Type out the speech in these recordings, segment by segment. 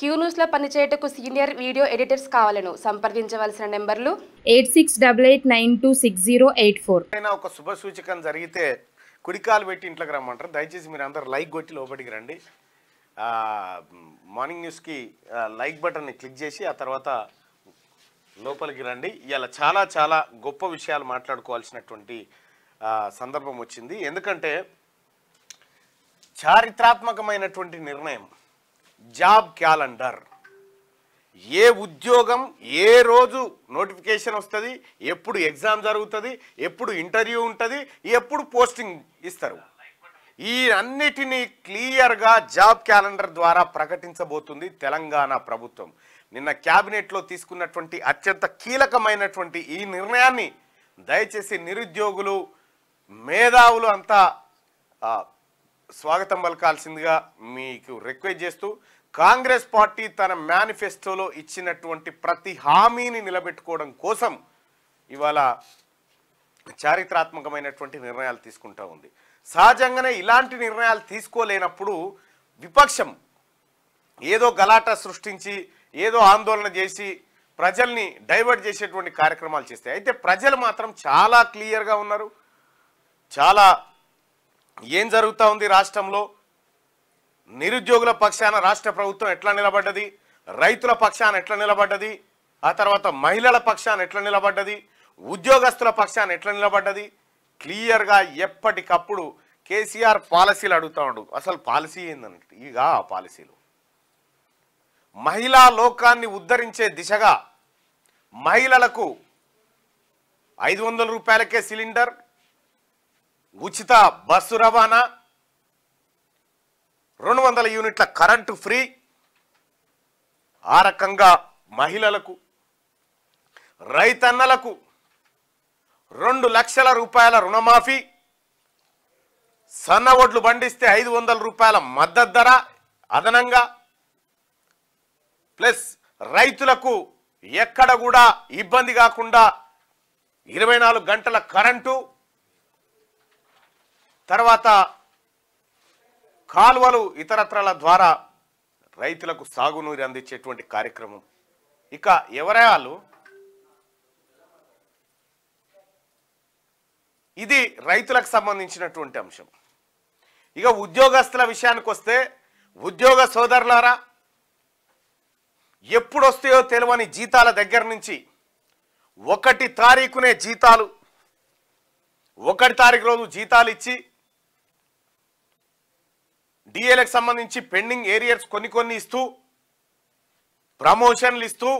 Queue న్యూస్లో పనిచేయటకు senior video editors కావాలను. సంప్రదించవలసిన నెంబర్లు eight six double eight nine two six zero eight four. ఒక శుభ సూచకం జరిగితే కుడికాలు పెట్టి ఇంట్లోకి రమ్మంటారు. దయచేసి మీరు అందరు లైక్ కొట్టి లోపలికి రండి. ఆ, మార్నింగ్ న్యూస్కి లైక్ బటన్ని క్లిక్ చేసి ఆ తర్వాత లోపలికి రండి. ఇలా చాలా చాలా గొప్ప విషయాలు మాట్లాడుకోవాల్సినటువంటి ఆ, సందర్భం వచ్చింది. ఎందుకంటే చారిత్రాత్మకమైనటువంటి నిర్ణయం జాబ్ క్యాలెండర్. ఏ ఉద్యోగం ఏ రోజు నోటిఫికేషన్ వస్తుంది ఎప్పుడు ఎగ్జామ్ జరుగుతుంది ఎప్పుడు ఇంటర్వ్యూ ఉంటుంది ఎప్పుడు పోస్టింగ్ ఇస్తారు. ఈ అన్నిటినీ క్లియర్గా జాబ్ క్యాలెండర్ ద్వారా ప్రకటించబోతుంది తెలంగాణ ప్రభుత్వం. నిన్న క్యాబినెట్లో తీసుకున్నటువంటి అత్యంత కీలకమైనటువంటి ఈ నిర్ణయాన్ని దయచేసి నిరుద్యోగులు మేధావులు అంతా స్వాగతం పలకాల్సిందిగా మీకు రిక్వెస్ట్ చేస్తూ కాంగ్రెస్ పార్టీ తన మేనిఫెస్టోలో ఇచ్చినటువంటి ప్రతి హామీని నిలబెట్టుకోవడం కోసం ఇవాళ చారిత్రాత్మకమైనటువంటి నిర్ణయాలు తీసుకుంటా ఉంది. సహజంగానే ఇలాంటి నిర్ణయాలు తీసుకోలేనప్పుడు విపక్షం ఏదో గలాట సృష్టించి ఏదో ఆందోళన చేసి ప్రజల్ని డైవర్ట్ చేసేటువంటి కార్యక్రమాలు చేస్తాయి. అయితే ప్రజలు మాత్రం చాలా క్లియర్గా ఉన్నారు. చాలా ఏం జరుగుతూ ఉంది రాష్ట్రంలో? నిరుద్యోగుల పక్షాన రాష్ట్ర ప్రభుత్వం ఎట్లా నిలబడ్డది? రైతుల పక్షాన ఎట్లా నిలబడ్డది? ఆ తర్వాత మహిళల పక్షాన ఎట్లా నిలబడ్డది? ఉద్యోగస్తుల పక్షాన ఎట్లా నిలబడ్డది? క్లియర్గా ఎప్పటికప్పుడు కేసీఆర్ పాలసీలు అడుగుతా ఉండు. అసలు పాలసీ ఏందంటే ఇక ఆ పాలసీలు. మహిళా లోకాన్ని ఉద్ధరించే దిశగా మహిళలకు ఐదు వందల రూపాయలకే సిలిండర్ ఉచిత బస్సు రవాణా రెండు వందల యూనిట్ల కరెంటు ఫ్రీ ఆ రకంగా మహిళలకు రైతన్నలకు రెండు లక్షల రూపాయల రుణమాఫీ సన్న ఒడ్లు పండిస్తే ఐదు వందల రూపాయల మద్దతు ధర అదనంగా ప్లస్ రైతులకు ఎక్కడ కూడా ఇబ్బంది కాకుండా ఇరవై నాలుగు గంటల కరెంటు తర్వాత కాలువలు ఇతరత్రల ద్వారా రైతులకు సాగునీరు అందించేటువంటి కార్యక్రమం. ఇక ఎవరే వాళ్ళు ఇది రైతులకు సంబంధించినటువంటి అంశం. ఇక ఉద్యోగస్తుల విషయానికి వస్తే ఉద్యోగ సోదరులారా ఎప్పుడు వస్తాయో తెలియని జీతాల దగ్గర నుంచి ఒకటి తారీఖునే జీతాలు ఒకటి తారీఖు రోజు జీతాలు ఇచ్చి డిఎల్కి సంబంధించి పెండింగ్ ఏరియర్స్ కొన్ని కొన్ని ఇస్తూ ప్రమోషన్లు ఇస్తూ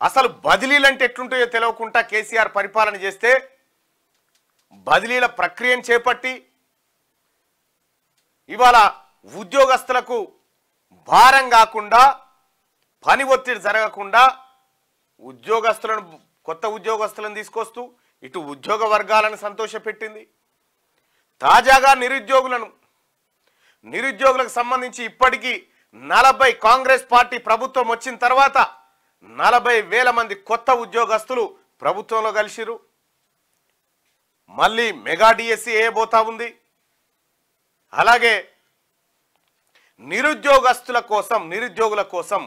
అసలు బదిలీలు అంటే ఎట్లుంటాయో తెలియకుండా కేసీఆర్ పరిపాలన చేస్తే బదిలీల ప్రక్రియను చేపట్టి ఇవాళ ఉద్యోగస్తులకు భారం కాకుండా పని ఒత్తిడి జరగకుండా ఉద్యోగస్తులను కొత్త ఉద్యోగస్తులను తీసుకొస్తూ ఇటు ఉద్యోగ వర్గాలను సంతోషపెట్టింది. తాజాగా నిరుద్యోగులను నిరుద్యోగులకు సంబంధించి ఇప్పటికీ నలభై కాంగ్రెస్ పార్టీ ప్రభుత్వం వచ్చిన తర్వాత నలభై వేల మంది కొత్త ఉద్యోగస్తులు ప్రభుత్వంలో కలిసిరు మళ్ళీ మెగా డిఎస్సి వేయబోతా ఉంది. అలాగే నిరుద్యోగస్తుల కోసం నిరుద్యోగుల కోసం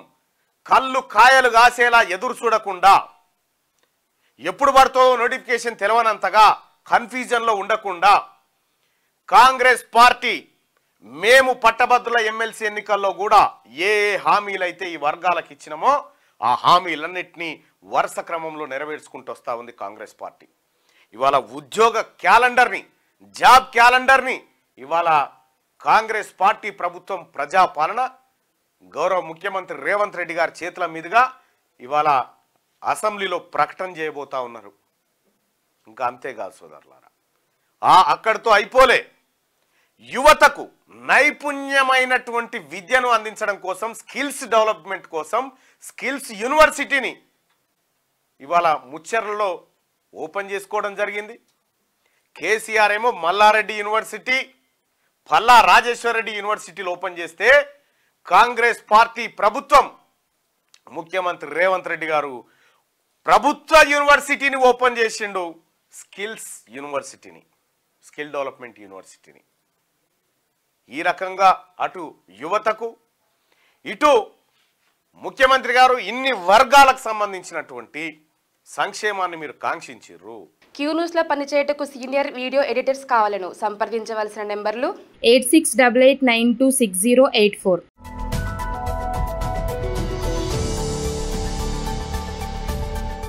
కళ్ళు కాయలు కాసేలా ఎదురు చూడకుండా ఎప్పుడు పడుతుందో నోటిఫికేషన్ తెలవనంతగా కన్ఫ్యూజన్లో ఉండకుండా కాంగ్రెస్ పార్టీ మేము పట్టభద్రుల ఎమ్మెల్సీ ఎన్నికల్లో కూడా ఏ ఏ హామీలైతే ఈ వర్గాలకు ఇచ్చినామో ఆ హామీలన్నింటినీ వరుస క్రమంలో నెరవేర్చుకుంటూ వస్తూ ఉంది కాంగ్రెస్ పార్టీ. ఇవాళ ఉద్యోగ క్యాలెండర్ని జాబ్ క్యాలెండర్ని ఇవాళ కాంగ్రెస్ పార్టీ ప్రభుత్వం ప్రజాపాలన గౌరవ ముఖ్యమంత్రి రేవంత్ రెడ్డి గారి చేతుల మీదుగా ఇవాళ అసెంబ్లీలో ప్రకటన చేయబోతా ఉన్నారు. ఇంకా అంతేకాదు సోదరులారా. ఆ అక్కడితో అయిపోలే. యువతకు నైపుణ్యమైనటువంటి విద్యను అందించడం కోసం స్కిల్స్ డెవలప్మెంట్ కోసం స్కిల్స్ యూనివర్సిటీని ఇవాళ ముచ్చర్లలో ఓపెన్ చేసుకోవడం జరిగింది. కేసీఆర్ ఏమో మల్లారెడ్డి యూనివర్సిటీ పల్లా రాజేశ్వర రెడ్డి యూనివర్సిటీలు ఓపెన్ చేస్తే కాంగ్రెస్ పార్టీ ప్రభుత్వం ముఖ్యమంత్రి రేవంత్ రెడ్డి గారు ప్రభుత్వ యూనివర్సిటీని ఓపెన్ చేసిండు స్కిల్స్ యూనివర్సిటీని స్కిల్ డెవలప్మెంట్ యూనివర్సిటీని. ఈ రకంగా అటు యువతకు ఇటు ముఖ్యమంత్రి గారు ఇన్ని వర్గాలకు సంబంధించినటువంటి సంక్షేమాన్ని మీరు కాంక్షించారు క్యూ న్యూస్లో పనిచేయటకు సీనియర్ వీడియో ఎడిటర్స్ కావాలను. సంప్రదించవలసిన నెంబర్లు eight six double eight nine two six zero eight four.